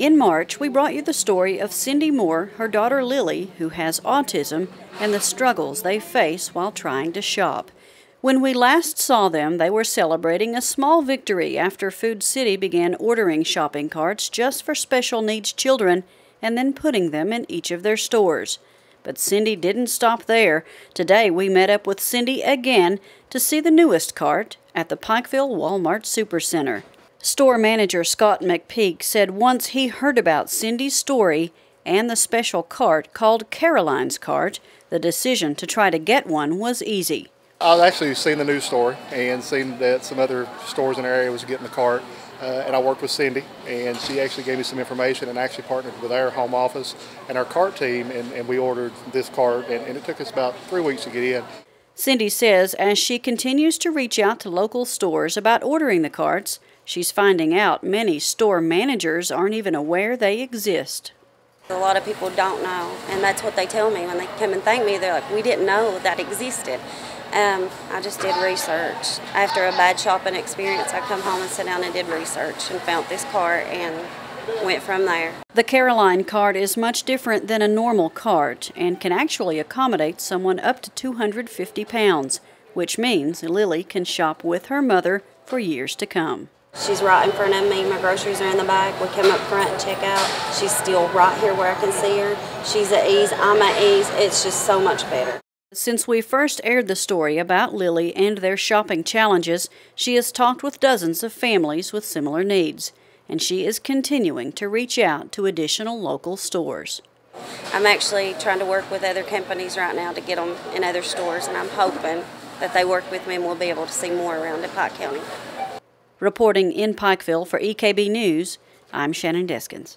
In March, we brought you the story of Cindy Moore, her daughter Lily, who has autism, and the struggles they face while trying to shop. When we last saw them, they were celebrating a small victory after Food City began ordering shopping carts just for special needs children and then putting them in each of their stores. But Cindy didn't stop there. Today we met up with Cindy again to see the newest cart at the Pikeville Walmart Supercenter. Store manager Scott McPeak said once he heard about Cindy's story and the special cart called Caroline's Cart, the decision to try to get one was easy. I've actually seen the news story and seen that some other stores in the area was getting the cart. Uh, and I worked with Cindy, and she actually gave me some information and actually partnered with our home office and our cart team, and, and we ordered this cart, and, and it took us about three weeks to get in. Cindy says as she continues to reach out to local stores about ordering the carts, She's finding out many store managers aren't even aware they exist. A lot of people don't know, and that's what they tell me when they come and thank me. They're like, we didn't know that existed. Um, I just did research. After a bad shopping experience, I come home and sat down and did research and found this cart and went from there. The Caroline cart is much different than a normal cart and can actually accommodate someone up to 250 pounds, which means Lily can shop with her mother for years to come. She's right in front of me. My groceries are in the back. We come up front and check out. She's still right here where I can see her. She's at ease. I'm at ease. It's just so much better. Since we first aired the story about Lily and their shopping challenges, she has talked with dozens of families with similar needs, and she is continuing to reach out to additional local stores. I'm actually trying to work with other companies right now to get them in other stores, and I'm hoping that they work with me and we'll be able to see more around in Pike County. Reporting in Pikeville for EKB News, I'm Shannon Deskins.